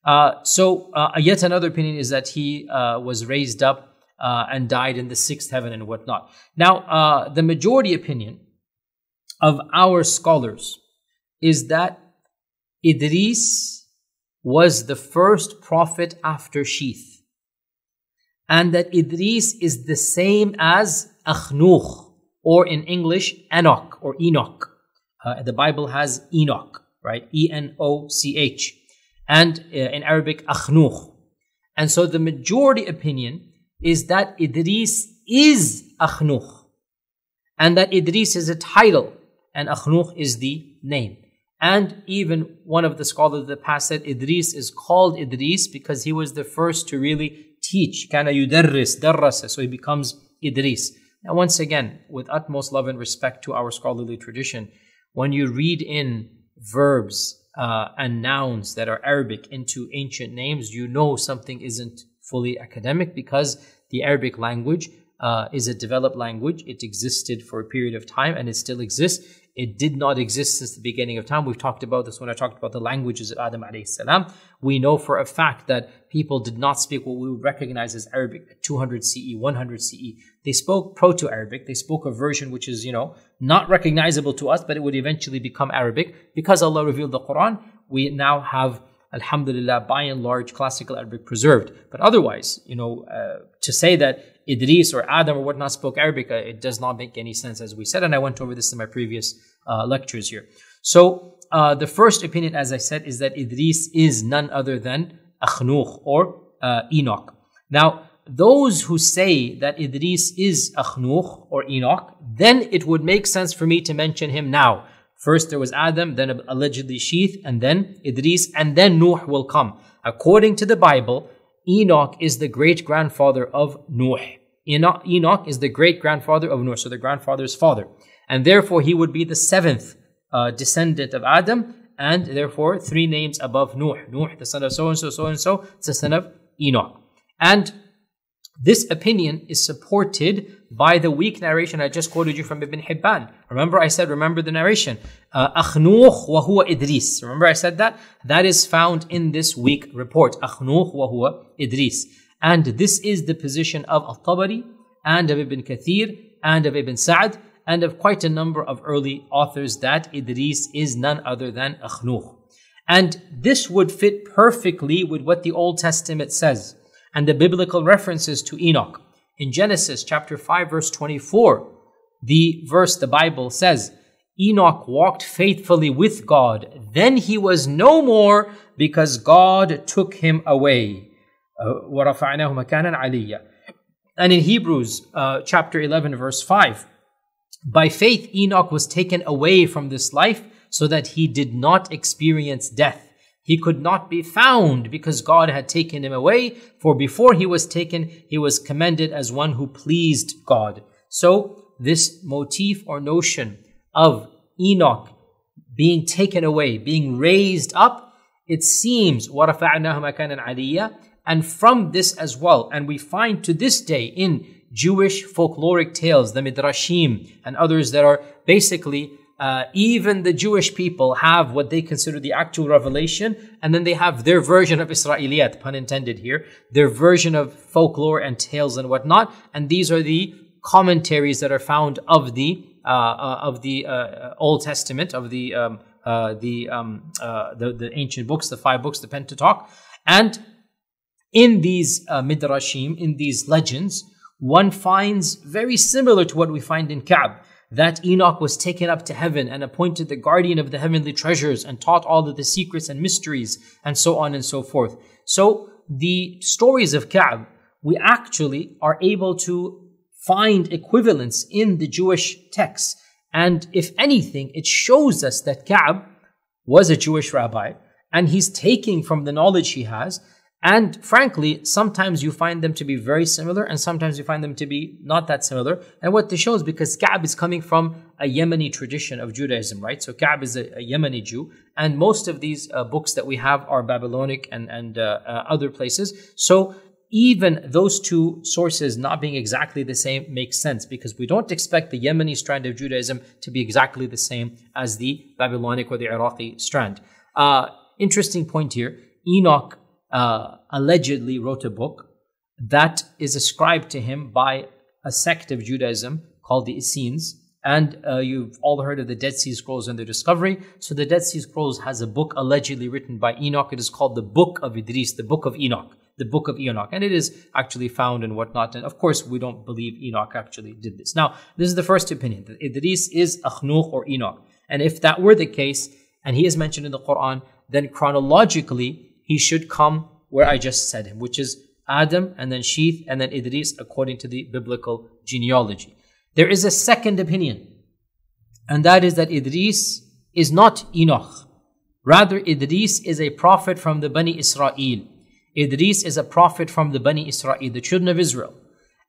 Uh, so, uh, yet another opinion is that he uh, was raised up uh, and died in the sixth heaven and whatnot. Now, uh, the majority opinion of our scholars is that Idris was the first prophet after Sheeth, and that Idris is the same as Akhnuch, or in English, Enoch or Enoch. Uh, the Bible has Enoch, right? E N O C H, and uh, in Arabic, Akhnuch. And so the majority opinion is that Idris is Akhnuch and that Idris is a title and Akhnuch is the name. And even one of the scholars of the past said Idris is called Idris because he was the first to really teach. Kana yudarris, darrasa. So he becomes Idris. Now, once again, with utmost love and respect to our scholarly tradition, when you read in verbs uh, and nouns that are Arabic into ancient names, you know something isn't fully academic because the Arabic language uh, is a developed language. It existed for a period of time and it still exists. It did not exist since the beginning of time. We've talked about this when I talked about the languages of Adam alayhi salam. We know for a fact that people did not speak what we would recognize as Arabic 200 CE, 100 CE. They spoke Proto-Arabic. They spoke a version which is, you know, not recognizable to us, but it would eventually become Arabic. Because Allah revealed the Quran, we now have alhamdulillah, by and large, classical Arabic preserved. But otherwise, you know, uh, to say that Idris or Adam or whatnot spoke Arabic, uh, it does not make any sense, as we said, and I went over this in my previous uh, lectures here. So, uh, the first opinion, as I said, is that Idris is none other than Akhnuch or uh, Enoch. Now, those who say that Idris is Akhnuch or Enoch, then it would make sense for me to mention him now First there was Adam, then allegedly Sheeth, and then Idris, and then Nuh will come. According to the Bible, Enoch is the great grandfather of Nuh. Enoch, Enoch is the great grandfather of Nuh, so the grandfather's father. And therefore he would be the seventh uh, descendant of Adam, and therefore three names above Nuh. Nuh, the son of so and so, so and so, it's the son of Enoch. And this opinion is supported by the weak narration I just quoted you from Ibn Hibban. Remember I said, remember the narration. Uh, Akhnuch wa huwa Idris. Remember I said that? That is found in this weak report. Akhnuch wa huwa Idris. And this is the position of Al-Tabari and of Ibn Kathir and of Ibn Sa'd and of quite a number of early authors that Idris is none other than Akhnuch. And this would fit perfectly with what the Old Testament says and the biblical references to Enoch. In Genesis chapter 5 verse 24, the verse the Bible says, Enoch walked faithfully with God. Then he was no more because God took him away. Uh, and in Hebrews uh, chapter 11 verse 5, by faith Enoch was taken away from this life so that he did not experience death. He could not be found because God had taken him away, for before he was taken, he was commended as one who pleased God. So, this motif or notion of Enoch being taken away, being raised up, it seems, and from this as well, and we find to this day in Jewish folkloric tales, the Midrashim, and others that are basically uh, even the Jewish people have what they consider the actual revelation, and then they have their version of Israeliyat, pun intended here, their version of folklore and tales and whatnot, and these are the commentaries that are found of the uh, uh, of the uh, Old Testament, of the um, uh, the, um, uh, the the ancient books, the five books, the Pentateuch, and in these midrashim, in these legends, one finds very similar to what we find in Ka'b that Enoch was taken up to heaven and appointed the guardian of the heavenly treasures and taught all of the secrets and mysteries and so on and so forth. So the stories of Ka'b, we actually are able to find equivalence in the Jewish texts. And if anything, it shows us that Ka'b was a Jewish rabbi and he's taking from the knowledge he has and frankly, sometimes you find them to be very similar, and sometimes you find them to be not that similar. And what this shows, because Ka'b is coming from a Yemeni tradition of Judaism, right? So Ka'b is a, a Yemeni Jew, and most of these uh, books that we have are Babylonic and and uh, uh, other places. So even those two sources not being exactly the same makes sense because we don't expect the Yemeni strand of Judaism to be exactly the same as the Babylonic or the Iraqi strand. Uh, interesting point here. Enoch uh, allegedly wrote a book that is ascribed to him by a sect of Judaism called the Essenes. And uh, you've all heard of the Dead Sea Scrolls and their discovery. So the Dead Sea Scrolls has a book allegedly written by Enoch. It is called the Book of Idris, the Book of Enoch, the Book of Enoch. And it is actually found and whatnot. And of course, we don't believe Enoch actually did this. Now, this is the first opinion, that Idris is Akhnuch or Enoch. And if that were the case, and he is mentioned in the Quran, then chronologically, he should come where I just said him, which is Adam and then Sheeth and then Idris according to the biblical genealogy. There is a second opinion, and that is that Idris is not Enoch. Rather, Idris is a prophet from the Bani Israel. Idris is a prophet from the Bani Israel, the children of Israel.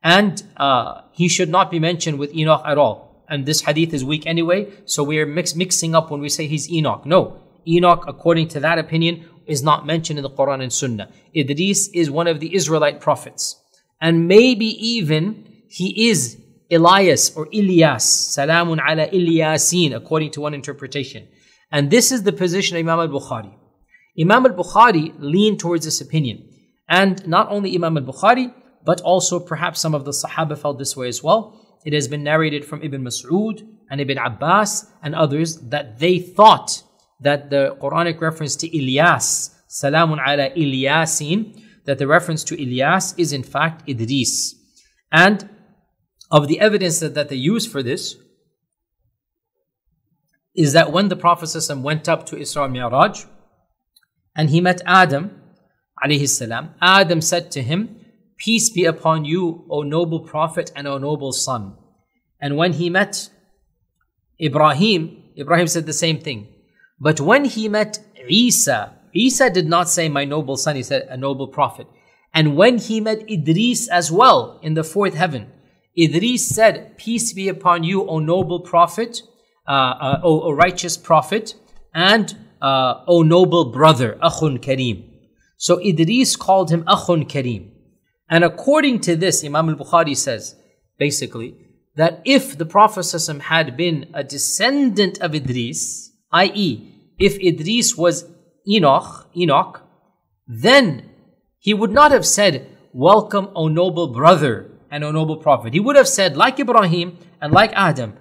And uh, he should not be mentioned with Enoch at all. And this hadith is weak anyway, so we are mix, mixing up when we say he's Enoch. No, Enoch, according to that opinion, is not mentioned in the Quran and Sunnah. Idris is one of the Israelite prophets. And maybe even he is Elias or Ilyas, Salamun ala Ilyasin, according to one interpretation. And this is the position of Imam al-Bukhari. Imam al-Bukhari leaned towards this opinion. And not only Imam al-Bukhari, but also perhaps some of the Sahaba felt this way as well. It has been narrated from Ibn Mas'ud and Ibn Abbas and others that they thought that the Quranic reference to Ilyas, Salamun ala Ilyasin, that the reference to Ilyas is in fact Idris. And of the evidence that, that they use for this is that when the Prophet went up to Isra Mi'raj and he met Adam, alayhi Adam said to him, Peace be upon you, O noble Prophet and O noble son. And when he met Ibrahim, Ibrahim said the same thing. But when he met Isa, Isa did not say, My noble son, he said, A noble prophet. And when he met Idris as well in the fourth heaven, Idris said, Peace be upon you, O noble prophet, uh, uh, o, o, righteous prophet, and uh, O noble brother, Akhun Kareem. So Idris called him Akhun Kareem. And according to this, Imam al Bukhari says, basically, that if the Prophet had been a descendant of Idris, i.e., if Idris was Enoch, Enoch, then he would not have said, Welcome, O noble brother and O noble prophet. He would have said, like Ibrahim and like Adam,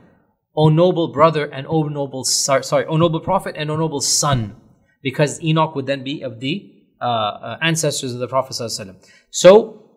O noble brother and O noble sorry, O noble prophet and O noble son, because Enoch would then be of the uh, uh, ancestors of the Prophet. So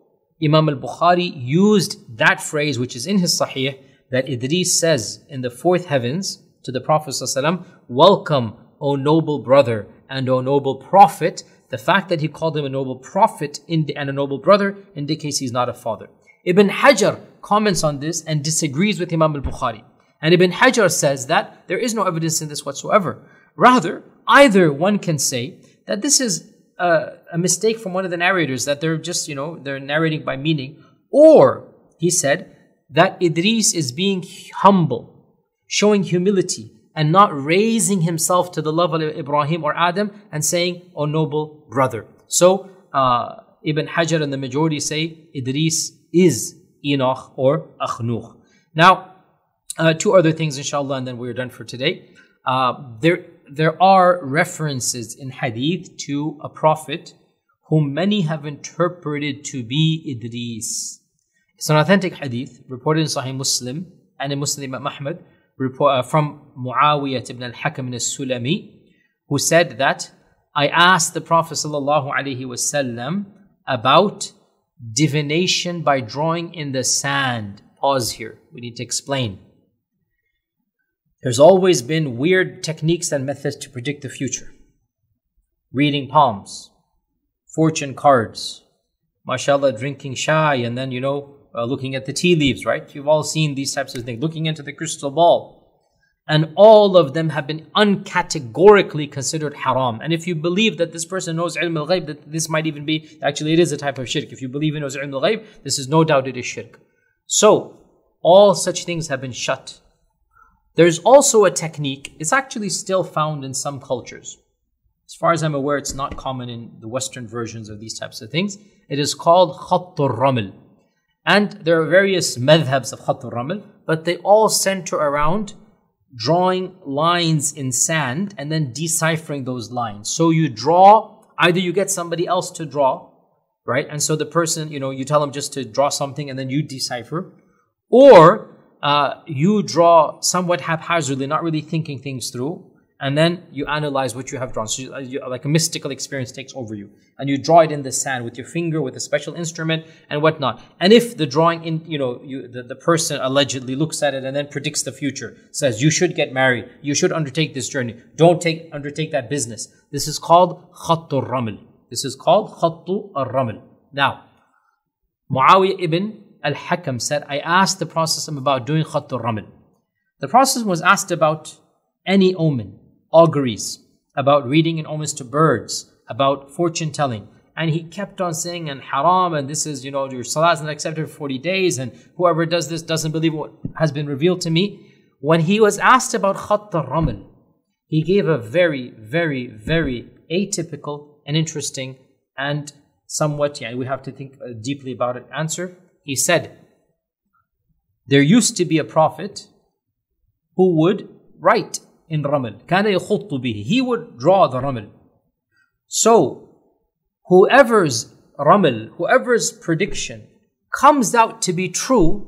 Imam al-Bukhari used that phrase which is in his Sahih that Idris says in the fourth heavens to the Prophet ﷺ, Welcome, O noble brother and O noble prophet. The fact that he called him a noble prophet and a noble brother indicates he's not a father. Ibn Hajar comments on this and disagrees with Imam al-Bukhari. And Ibn Hajar says that there is no evidence in this whatsoever. Rather, either one can say that this is a, a mistake from one of the narrators that they're just, you know, they're narrating by meaning. Or he said that Idris is being humble, showing humility, and not raising himself to the level of Ibrahim or Adam and saying, O noble brother. So uh, Ibn Hajar and the majority say Idris is Enoch or Akhnuch. Now, uh, two other things, inshallah, and then we're done for today. Uh, there there are references in hadith to a prophet whom many have interpreted to be Idris. It's an authentic hadith reported in Sahih Muslim and in Musnad Ahmad report, uh, from Muawiyah ibn al-Hakam al-Sulami who said that I asked the Prophet wasallam about divination by drawing in the sand. Pause here. We need to explain. There's always been weird techniques and methods to predict the future. Reading palms, fortune cards, mashallah, drinking shai, and then, you know, uh, looking at the tea leaves, right? You've all seen these types of things, looking into the crystal ball. And all of them have been uncategorically considered haram. And if you believe that this person knows ilm al ghaib, that this might even be, actually, it is a type of shirk. If you believe he knows ilm al ghaib, this is no doubt it is shirk. So, all such things have been shut there's also a technique, it's actually still found in some cultures. As far as I'm aware, it's not common in the Western versions of these types of things. It is called Khattur Raml. And there are various madhabs of Khattur Raml, but they all center around drawing lines in sand and then deciphering those lines. So you draw, either you get somebody else to draw, right? And so the person, you know, you tell them just to draw something and then you decipher. Or uh, you draw somewhat haphazardly, not really thinking things through, and then you analyze what you have drawn. So, uh, you, like a mystical experience takes over you, and you draw it in the sand with your finger, with a special instrument, and whatnot. And if the drawing, in you know, you, the, the person allegedly looks at it and then predicts the future, says you should get married, you should undertake this journey, don't take undertake that business. This is called khattu raml. This is called khattu al-raml. Now, Muawiyah ibn al-Hakam said, I asked the Prophet about doing Khattul Raml. The Prophet was asked about any omen. Auguries, about reading in omens to birds, about fortune telling. And he kept on saying, and haram, and this is, you know, your salah is not accepted for 40 days, and whoever does this doesn't believe what has been revealed to me. When he was asked about khatt al-ramal, he gave a very, very, very atypical and interesting and somewhat, yeah, we have to think uh, deeply about it, answer. He said, there used to be a prophet who would write in ramal. كان يخط به. He would draw the ramal. So, whoever's ramal, whoever's prediction comes out to be true,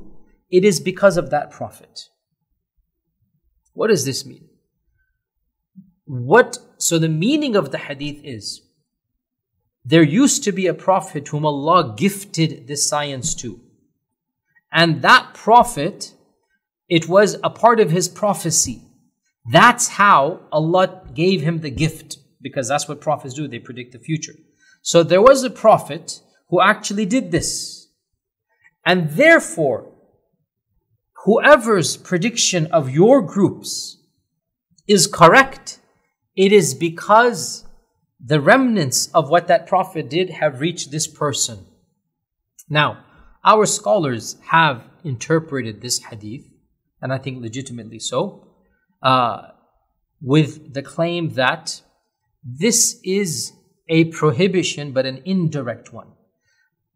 it is because of that prophet. What does this mean? What so the meaning of the hadith is there used to be a prophet whom Allah gifted this science to. And that prophet, it was a part of his prophecy. that's how Allah gave him the gift, because that's what prophets do, they predict the future. So there was a prophet who actually did this. And therefore, whoever's prediction of your groups is correct, it is because the remnants of what that prophet did have reached this person. Now, our scholars have interpreted this hadith, and I think legitimately so, uh, with the claim that this is a prohibition but an indirect one.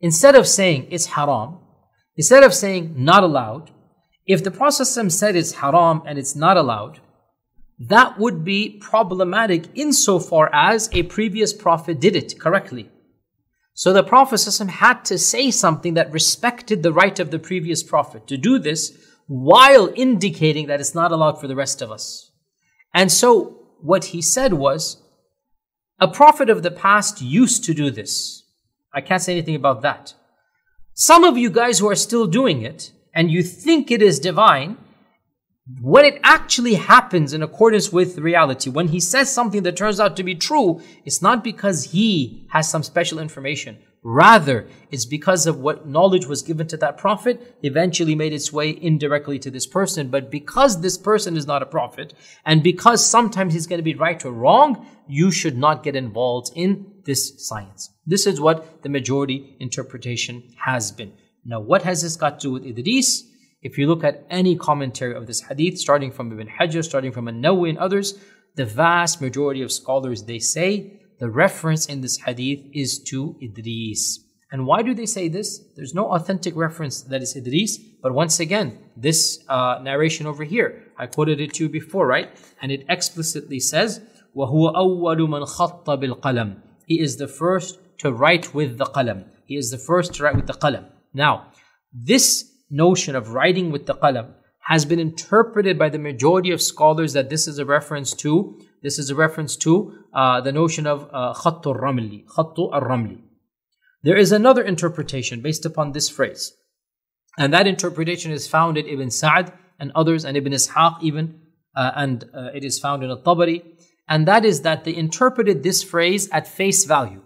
Instead of saying it's haram, instead of saying not allowed, if the Prophet said it's haram and it's not allowed, that would be problematic insofar as a previous prophet did it correctly. So the Prophet had to say something that respected the right of the previous prophet to do this while indicating that it's not allowed for the rest of us. And so what he said was, a prophet of the past used to do this. I can't say anything about that. Some of you guys who are still doing it and you think it is divine, when it actually happens in accordance with reality, when he says something that turns out to be true, it's not because he has some special information. Rather, it's because of what knowledge was given to that prophet, eventually made its way indirectly to this person. But because this person is not a prophet, and because sometimes he's going to be right or wrong, you should not get involved in this science. This is what the majority interpretation has been. Now, what has this got to do with Idris? If you look at any commentary of this hadith, starting from Ibn Hajar, starting from An-Nawawi and others, the vast majority of scholars, they say the reference in this hadith is to Idris. And why do they say this? There's no authentic reference that is Idris, but once again, this uh, narration over here, I quoted it to you before, right? And it explicitly says, وَهُوَ أَوَّلُ مَنْ خَطَّ بِالْقَلَمِ He is the first to write with the qalam. He is the first to write with the qalam. Now, this notion of writing with the qalam has been interpreted by the majority of scholars that this is a reference to this is a reference to uh, the notion of uh, khattu ramli khattu ar-ramli. There is another interpretation based upon this phrase. And that interpretation is found in ibn sa'd and others and ibn ishaq even uh, and uh, it is found in al-tabari and that is that they interpreted this phrase at face value.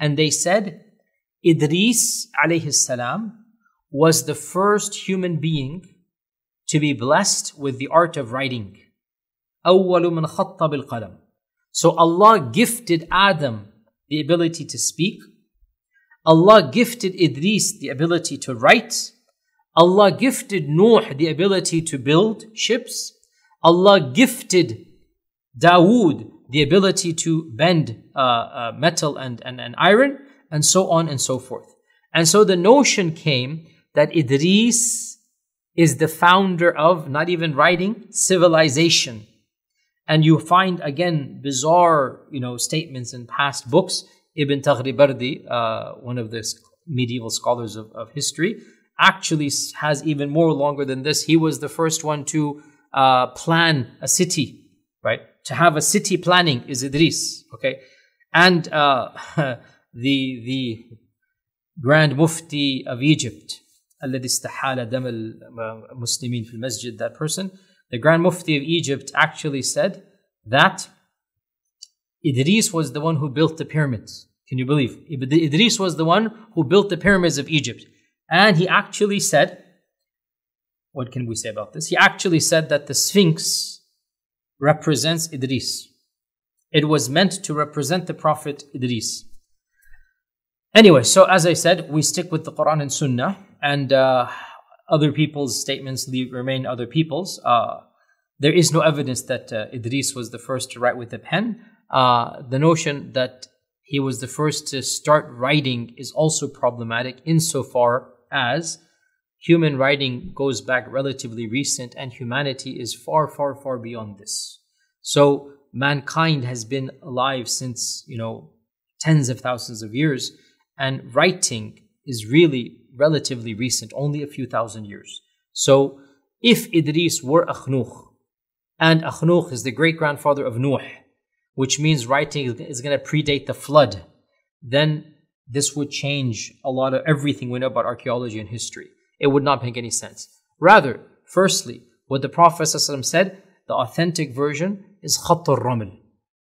And they said idris alayhi salam was the first human being to be blessed with the art of writing. So Allah gifted Adam the ability to speak. Allah gifted Idris the ability to write. Allah gifted Nuh the ability to build ships. Allah gifted Dawood the ability to bend uh, uh, metal and, and, and iron, and so on and so forth. And so the notion came that Idris is the founder of not even writing civilization. And you find again bizarre, you know, statements in past books. Ibn Taghribardi, uh, one of the medieval scholars of, of, history, actually has even more longer than this. He was the first one to uh, plan a city, right? To have a city planning is Idris, okay? And uh, the the Grand Mufti of Egypt, الذي استحال دم المسلمين في المسجد that person the Grand Mufti of Egypt actually said that Idris was the one who built the pyramids can you believe Idris was the one who built the pyramids of Egypt and he actually said what can we say about this he actually said that the Sphinx represents Idris. It was meant to represent the Prophet Idris. Anyway, so as I said, we stick with the Quran and Sunnah, and uh, other people's statements remain other people's. Uh, there is no evidence that uh, Idris was the first to write with a pen. Uh, the notion that he was the first to start writing is also problematic insofar as human writing goes back relatively recent and humanity is far, far, far beyond this. So mankind has been alive since, you know, tens of thousands of years and writing is really relatively recent, only a few thousand years. So if Idris were Akhnuch, and Akhnuch is the great grandfather of Nuh, which means writing is going to predate the flood, then this would change a lot of everything we know about archaeology and history. It would not make any sense. Rather, firstly, what the Prophet said, the authentic version is Khatt al-Raml,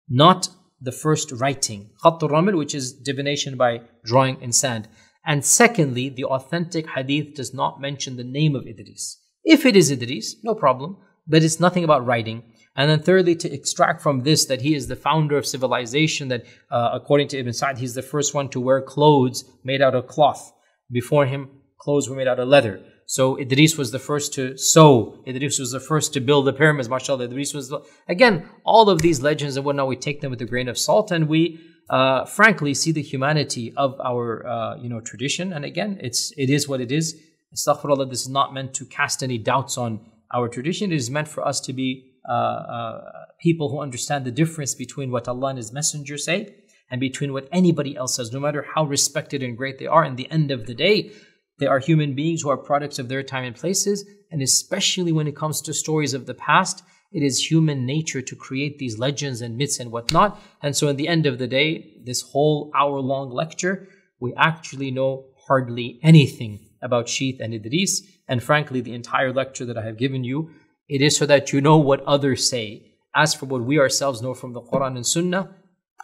not the first writing, Khatt al-Raml, which is divination by drawing in sand. And secondly, the authentic hadith does not mention the name of Idris. If it is Idris, no problem, but it's nothing about writing. And then thirdly, to extract from this that he is the founder of civilization, that uh, according to Ibn Sa'd, he's the first one to wear clothes made out of cloth. Before him, clothes were made out of leather. So Idris was the first to sow. Idris was the first to build the pyramids. MashaAllah, Idris was the, again all of these legends and whatnot. We take them with a grain of salt, and we uh, frankly see the humanity of our uh, you know tradition. And again, it's it is what it is. Astaghfirullah. This is not meant to cast any doubts on our tradition. It is meant for us to be uh, uh, people who understand the difference between what Allah and His Messenger say and between what anybody else says, no matter how respected and great they are. In the end of the day, they are human beings who are products of their time and places, and especially when it comes to stories of the past, it is human nature to create these legends and myths and whatnot. And so, in the end of the day, this whole hour long lecture, we actually know hardly anything about Sheeth and Idris. And frankly, the entire lecture that I have given you, it is so that you know what others say. As for what we ourselves know from the Quran and Sunnah,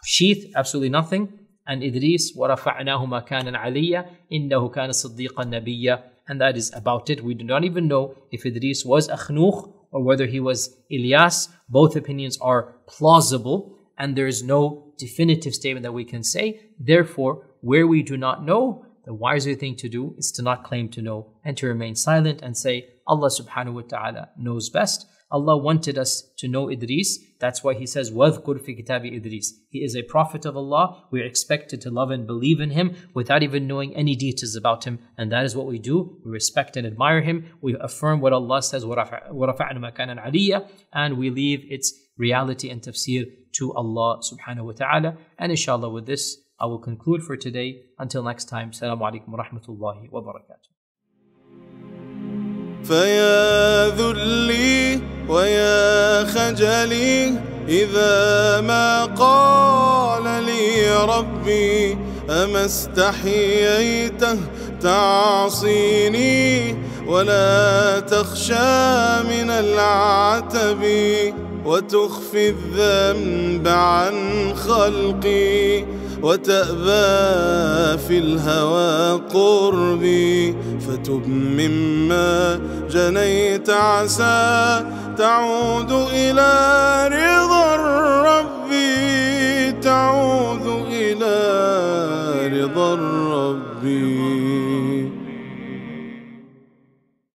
Sheeth, absolutely nothing and Idris وَرَفَعْنَاهُ مَكَانًا عَلِيًّا إِنَّهُ كَانَ صِدِّيقًا نَبِيًّا and that is about it. We do not even know if Idris was Akhnuch or whether he was Ilyas. Both opinions are plausible and there is no definitive statement that we can say. Therefore, where we do not know, the wiser thing to do is to not claim to know and to remain silent and say, Allah subhanahu wa ta'ala knows best. Allah wanted us to know Idris. That's why He says, وَذْكُرْ فِي كِتَابِ Idris. He is a prophet of Allah. We are expected to love and believe in him without even knowing any details about him. And that is what we do. We respect and admire him. We affirm what Allah says, وَرَفَعْنَا مَكَانًا عَلِيًّا And we leave its reality and tafsir to Allah subhanahu wa ta'ala. And inshallah with this, I will conclude for today. Until next time, Assalamu alaikum wa rahmatullahi wa barakatuh. فيا ذلي ويا خجلي إذا ما قال لي ربي أما استحييته تعصيني ولا تخشى من العتب وتخفي الذنب عن خلقي وتأبى في الهوى قربي فتب مما جنيت عسى. تعود إلى رضا الرب تعود إلى رضا الرب.